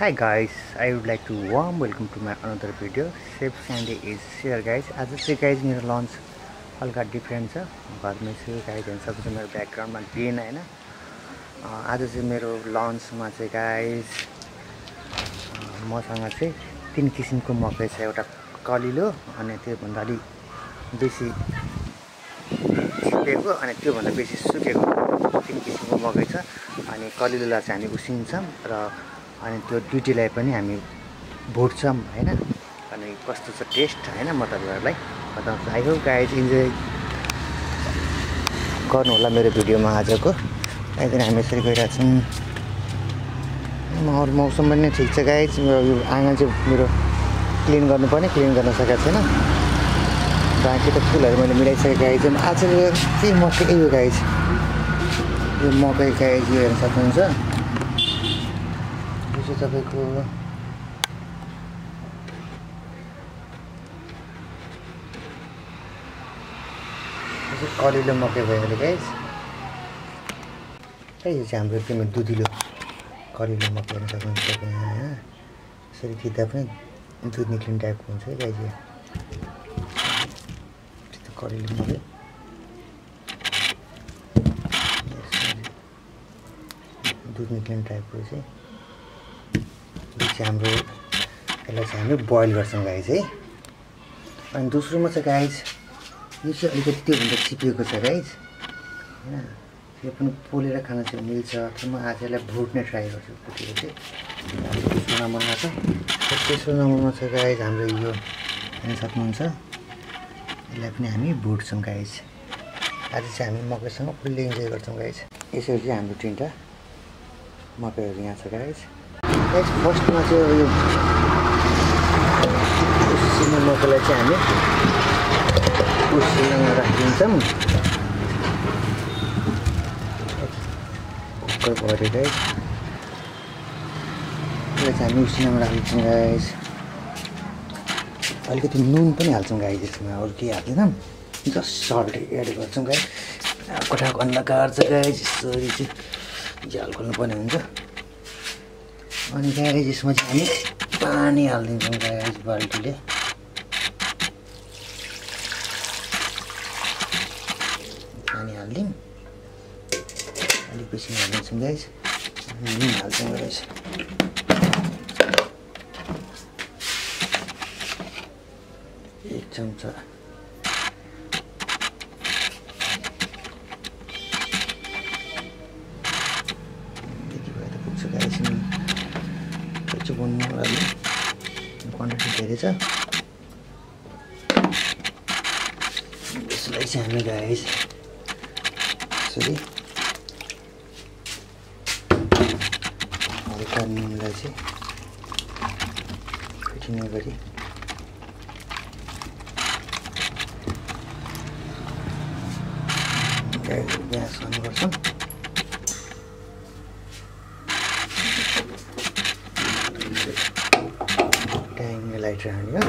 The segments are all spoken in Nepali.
Hi guys, I would like to warm welcome to my another video. Chef Sandy is here guys. आज चाहिँ गाइज मेरो लन्च हल्का डिफ्रेन्ट छ घरमै छु गाइज हेर्नु सक्नुहुन्छ मेरो ब्याकग्राउन्डमा ग्रिन होइन आज चाहिँ मेरो लन्चमा चाहिँ गाइज मसँग चाहिँ तिन किसिमको मकै छ एउटा कलिलो अनि त्योभन्दा अलिक बेसी छिपेको अनि त्योभन्दा बेसी सुकेको तिन किसिमको मकै छ अनि कलिलोलाई चाहिँ हामी उसिन्छौँ र अनि त्यो दुइटैलाई पनि हामी भुट्छौँ होइन? अनि कस्तो छ टेस्ट होइन म तपाईँहरूलाई बताउँछु। आई होप गाइज इन्जोय गर्नु होला मेरो भिडियोमा आजको। त्यहाँदेखि हामी यसरी गइरहेको छौँ। अरू मौसम पनि ठिक छ गाइज यो आँगन चाहिँ मेरो क्लिन गर्नुपर्ने क्लिन गर्न सकेको छैन। बाँकी त फुलहरू मैले मिलाइसकेको गाइज अनि आज चाहिँ मकै यो गाइज यो मकै गाइज यो हेर्न सक्नुहुन्छ। चाहिँ तपाईँको कलिलो मकै भयो अहिले गाइज खै यो चाहिँ हाम्रो एकदमै दुधिलो कलिलो मकै हेर्न सक्नुहुन्छ तपाईँ होइन यसरी खिच्दा पनि दुध निक्लिने टाइपको हुन्छ है गाइज यो। त्यस्तो कलिलो मकै। दुध निक्लिने टाइपको चाहिँ। यो चाहिँ हाम्रो यसलाई चाहिँ हामी बोइल गर्छौँ गाई चाहिँ अनि दोस्रोमा चाहिँ गाइज यो चाहिँ अलिकति त्योभन्दा चिपिएको छ गाइज होइन यो पनि पोलेर खान चाहिँ मिल्छ। तर म आज यसलाई भुट्ने ट्राई गर्छु भुटेको चाहिँ। तेस्रो नम्बरमा छ तेस्रो नम्बरमा छ गाइज हाम्रो यो हेर्न सक्नुहुन्छ। यसलाई पनि हामी भुट्छौँ गाइज आज चाहिँ हामी मकैसँग फुल्ली इन्जोय गर्छौँ गाइज यसरी चाहिँ हाम्रो तिनवटा मकैहरू यहाँ छ गाइज गाइज फर्स्टमा चाहिँ यो उसिनो मकैलाई चाहिँ हामी उसिनोमा राखिदिन्छौँ कुकर गाइज यसलाई चाहिँ हामी उसिनोमा राखिदिन्छौँ गाइज अलिकति नुन पनि हाल्छौँ गाइज यसमा अरू केही हाल्दैनौँ जस्ट सल्ट एड गर्छौँ गाई कोठाको अन्धकार छ गाई यसरी चाहिँ झ्याल खोल्नुपर्ने हुन्छ अनि गाई यसमा चाहिँ हामी पानी हालिदिन्छौँ गाई बाल्टीले। पानी हालिदिउँ। अलिक बेसी हालिदिन्छौँ गाइस नुन हाल्छौँ गाइस एक चम्चा। क्वान्टिटी धेरै छ यसलाई चाहिँ हामी गाइस यसरी हल्का नुनलाई चाहिँ फिटिने गरी। ग्यास गर्नुपर्छ ट्याङ्गे हाल्यो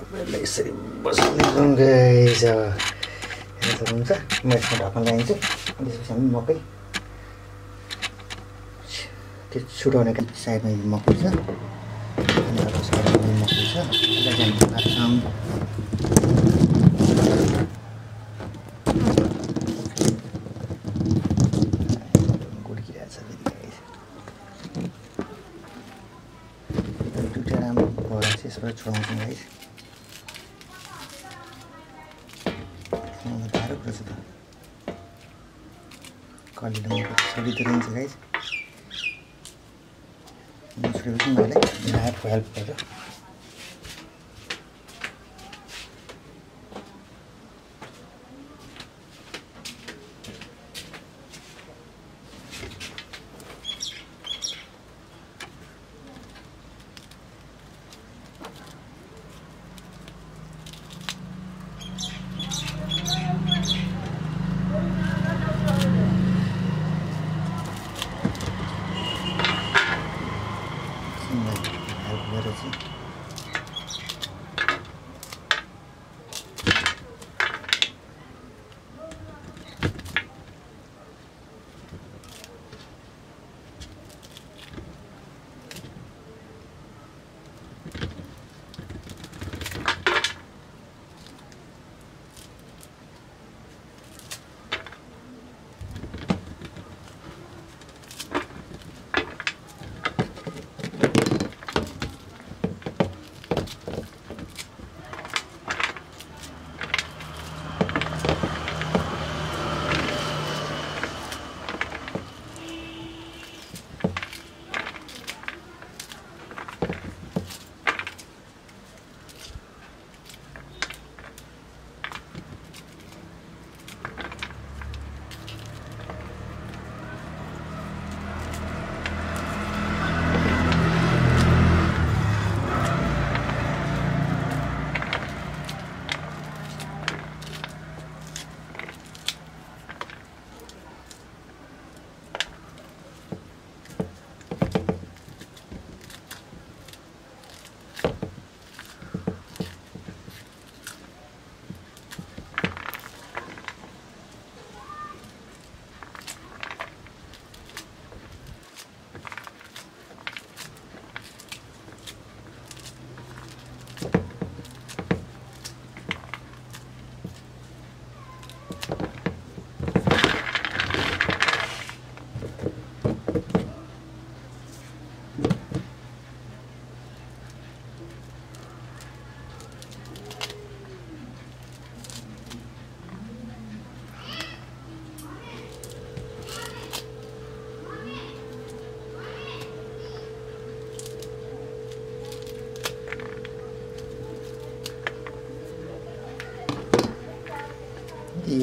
अब यसलाई यसरी बस्ने जाउँ गएछ सक्नुहुन्छ म यसमा ढक्कन लगाइदिन्छु त्यसपछि हामी मकै त्यो छुटाउने साइडमा मकै छ। अनि अर्को साइडमा मकै छ यसलाई चाहिँ हामी राख्छौँ गुड्किरहेछ फेरि दुइटा राम्रो भएर चाहिँ यसबाट छोडाउँछौँ है गाह्रो कुरा छ त कलिलो मकै छोडी त रहन्छ गाइस नछोडेपछि मैले हेल्प हेल्प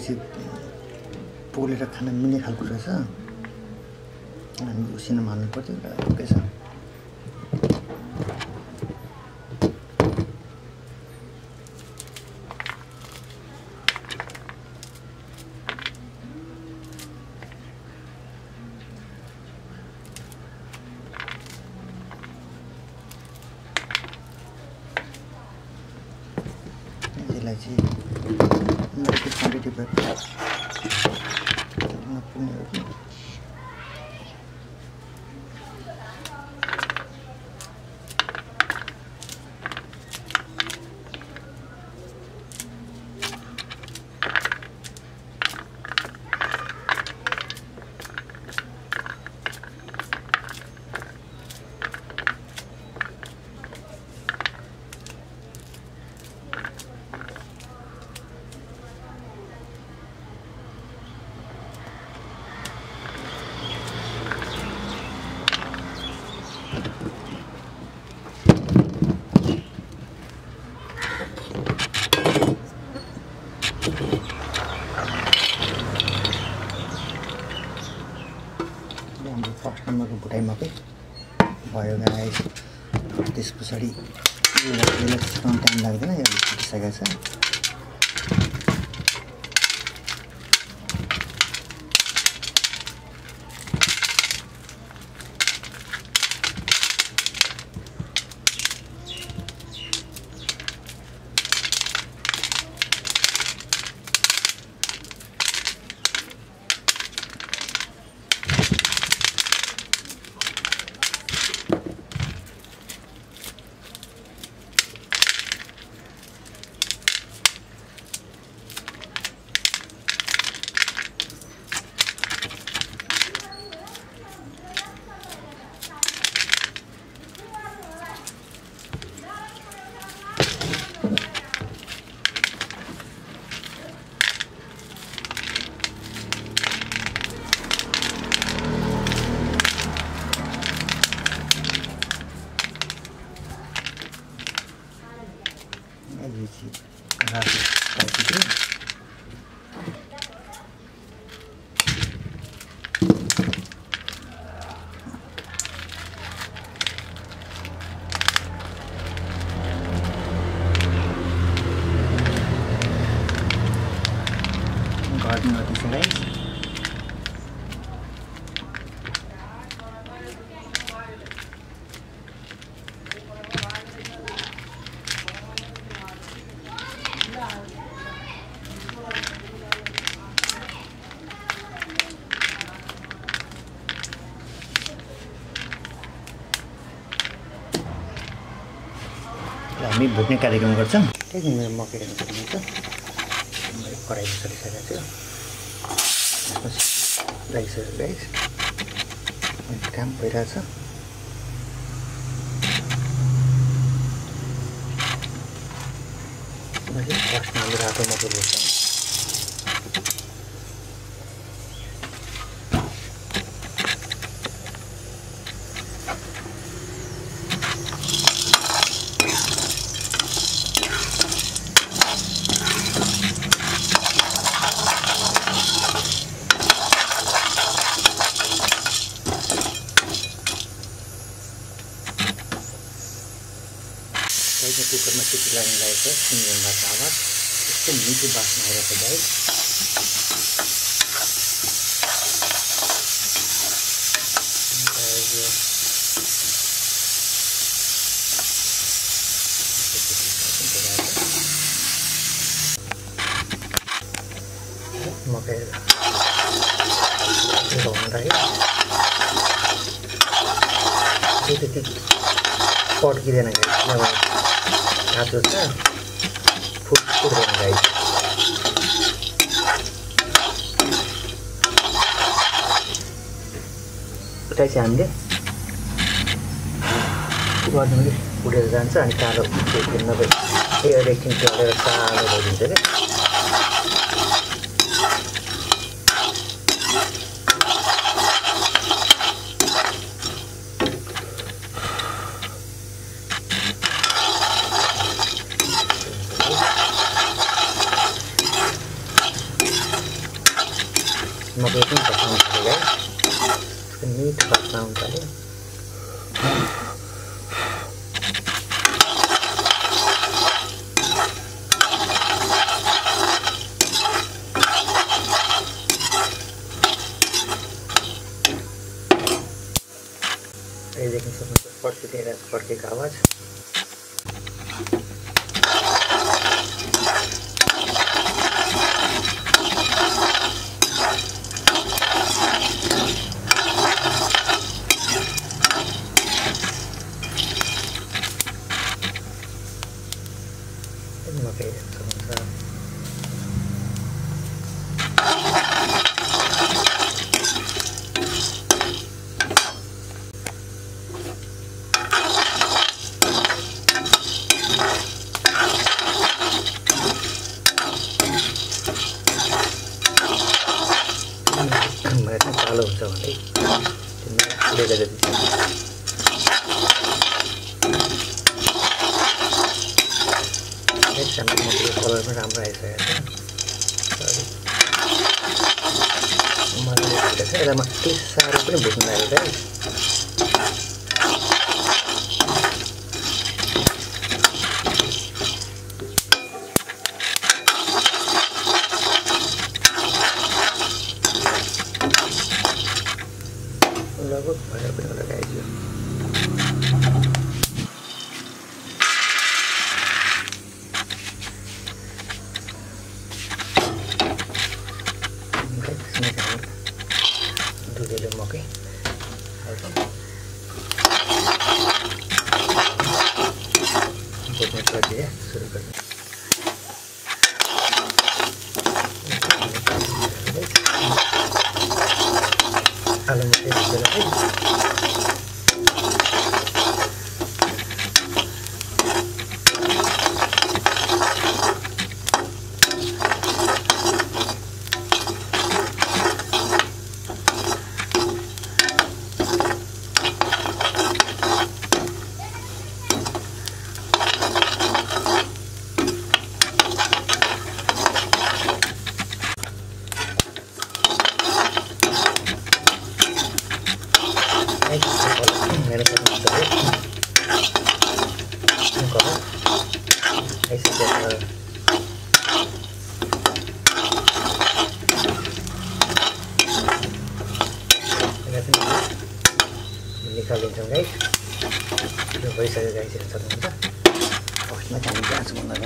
चाहिँ पोलेर खान मिल्ने खालको रहेछ। हामी उसिनमा हाल्नु पर्थ्यो र ठिकै छ। Vamos हाम्रो फर्स्ट नम्बरको भुटाइ मकै भयो गाइस त्यस पछाडि टाइम लाग्दैन यो फुटिसकेको छ यो चाहिँ रातो टाइपको थियो घरमा त्यसो गाइस ल हामी भुट्ने कार्यक्रम गर्छौँ। त्यही मेरो भुट्नुहुन्छ मैले कराई चलिसकेको थियो लागिसक्यो गाइस काम भइरहेछ मैले फर्स्टमा हामी रातो मकै ल्याउँछ गाईको कुकरमा सिटी लाग्ने लागेको छ सुनिरहनु आवाज। यस्तो मिठो बास्ना आइरहेको छ गाई अन्त यो मकै धुन लाग्यो त्यो त्यति पड्किँदैन गाई किनभने काँचो छ फुट फुट्दैन गाई उठाइ चाहिँ हामीले गर्नु पनि उडेर जान्छ अनि कालो नभए एयर एकछिन चढेर कालो भइदिन्छ क्या Kasi ada masjid, ko na buto.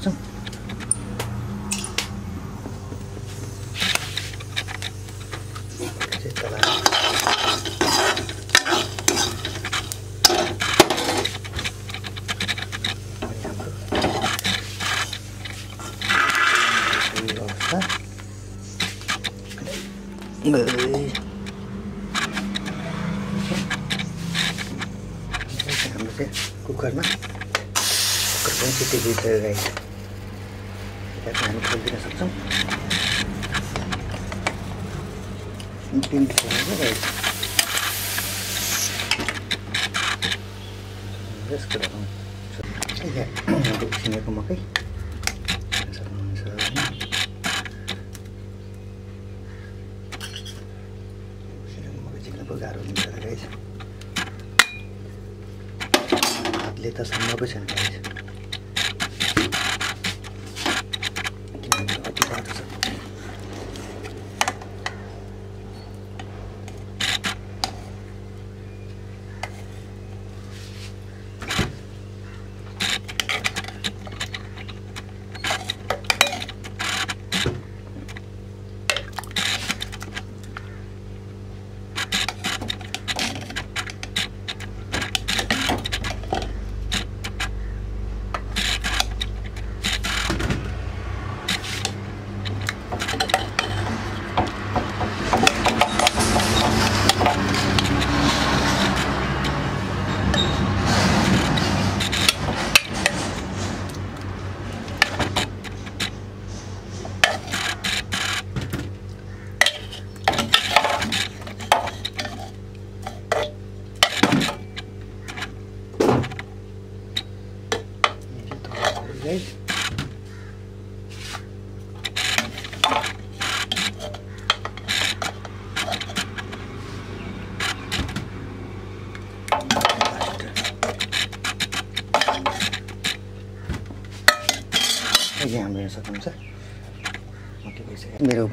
正。这个啊。我也不。这个。嗯。झिक्नुको गाह्रो हुन्छ गाइस हातले त सम्भवै छैन गाइस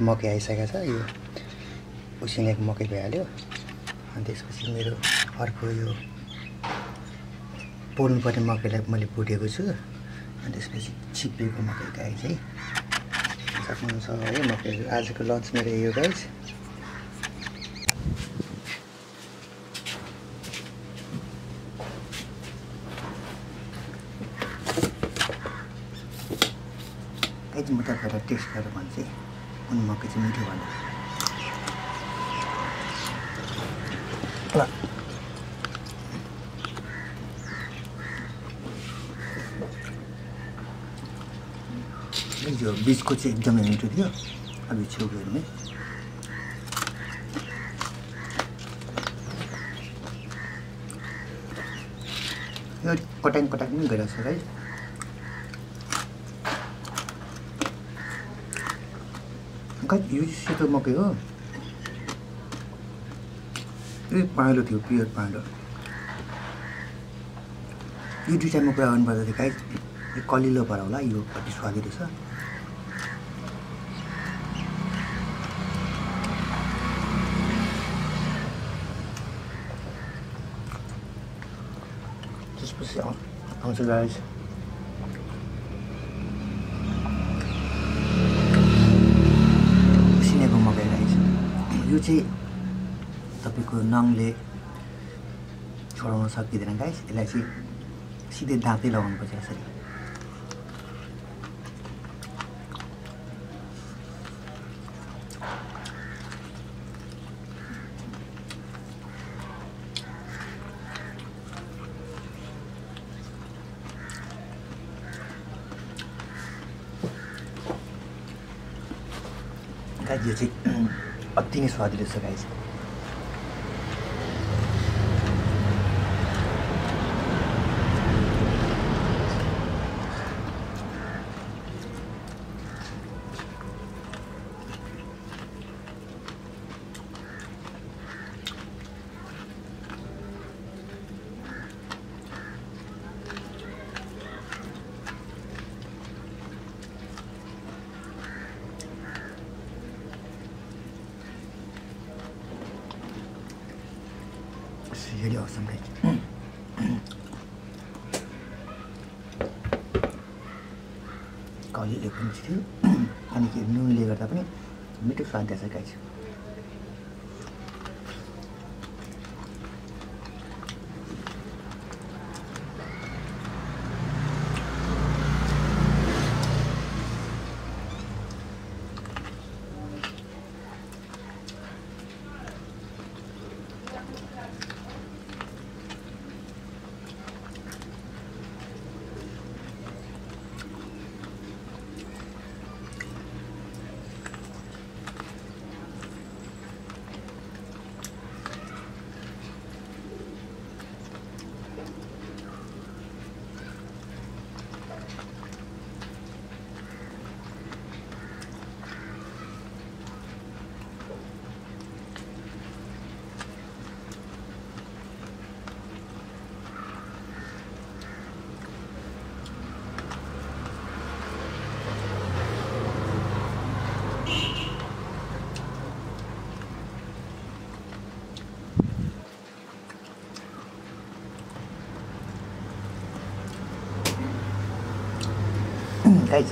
मकै आइसकेको छ यो उसिनेको मकै भइहाल्यो। अनि त्यसपछि मेरो अर्को यो पोल्नुपर्ने मकैलाई मैले भुटेको छु। अनि त्यसपछि छिप्पिएको मकै गाई चाहिँ सक्नुहुन्छ है मकैहरू। आजको लन्च मेरो यो गाइस म तपाईँहरूलाई टेस्ट गरेर भन्छु। कुन मकै चाहिँ मिठो भन्दा ल यो बिचको चाहिँ एकदमै मिठो थियो अब है यो कटाङ कटाङ पनि गइरहेको छ है खै यो सेतो मकै हो यो पाँडो थियो पियर पाँडो यो दुइटामा कुरा गर्नुपर्दा चाहिँ गाई यो कलिलो भएर होला यो कति स्वादिलो छ त्यसपछि आउ- आउँछ गाइस उसिनेको मकै राइस यो चाहिँ तपाईँको नङले छोडाउन सकिँदैन गाइस यसलाई चाहिँ सिधै दाँतै लगाउनुपर्छ यसरी। यो चाहिँ अति नै स्वादिलो छ गाइस कलिले पनि थियो अनि के नुनले गर्दा पनि मिठो स्वाद छ। गाइस गाइज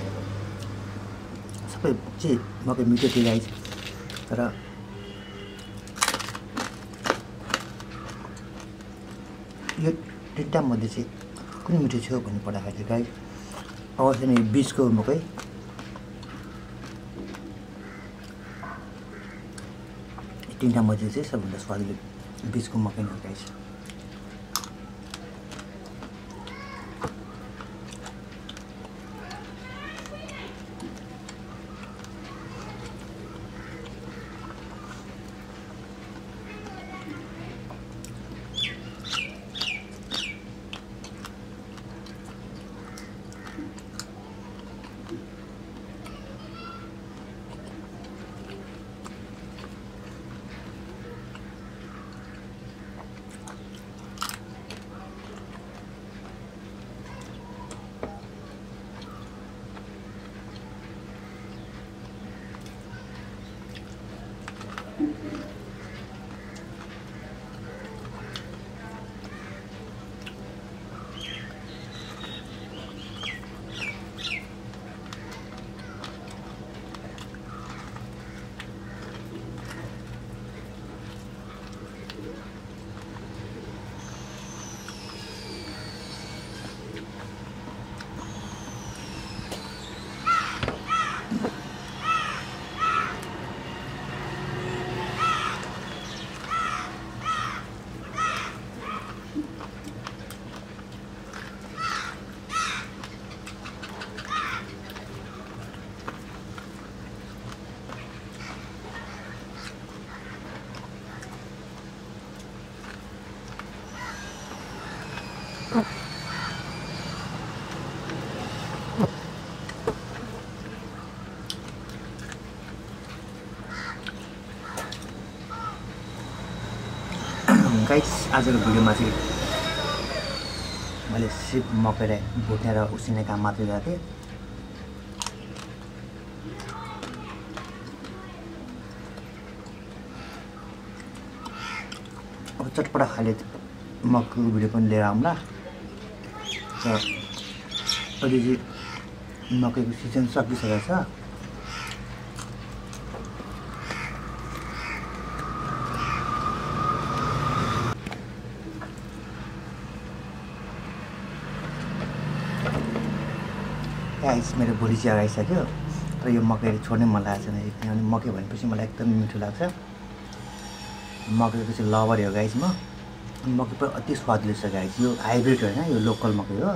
सबै चाहिँ मकै मिठो थियो गाइज तर यो तिनवटा मध्ये चाहिँ कुन मिठो छ भन्नु पर्दाखेरि गाइज अवश्य नै बिचको मकै तिनवटा मध्ये चाहिँ सबभन्दा स्वादिलो बिचको मकै हो गाइज गाइस आजको भिडियोमा चाहिँ मैले सिप मकैलाई भुटेर उसिने काम मात्रै गरेको थिएँ अब चटपटा खाले मकैको भिडियो पनि लिएर आउँला र अहिले चाहिँ मकैको सिजन सकिसकेको छ गाइस मेरो भोलि चाहिँ आइसक्यो तर यो मकै छोड्नै मन लागेको छैन किनभने मकै भनेपछि मलाई एकदम मिठो लाग्छ। मकैको चाहिँ लभर हो गाइस म। मकै पनि अति स्वादिलो छ गाइस। यो हाइब्रिड होइन यो लोकल मकै हो।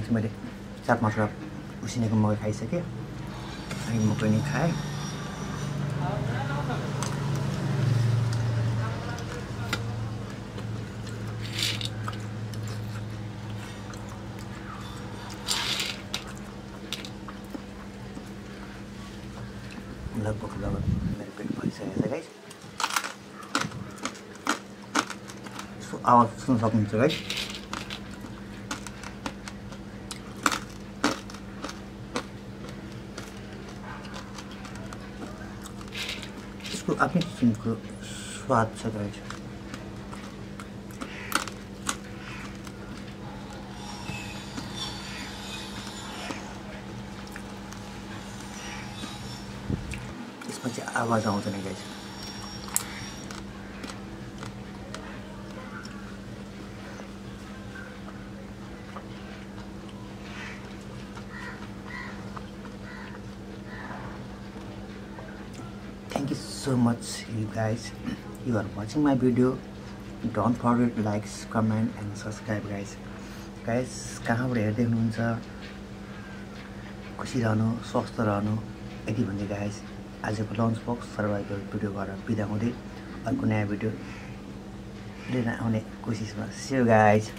चाहिँ मैले। चाट मसला उसिनेको मकै खाइसकेँ। अनि म पनि खाएँ। लगभग लगभग मेरो पेट भरिसकेको छ गाई सो आवाज सुन्न सक्नुहुन्छ गाई आफ्नै किसिमको स्वाद छ गाइस यसमा चाहिँ आवाज आउँदैन guys thank you so much you guys. You are watching my video. Don't forget likes comment and subscribe guys. Guys कहाँबाट हेर्दै हुनुहुन्छ? खुसी रहनु स्वस्थ रहनु। यति भन्दै गाइस आजको लन्च बक्स सर्भाइभल भिडियोबाट बिदा हुँदै अर्को नयाँ भिडियो लिएर आउने कोसिसमा। सियो गाइस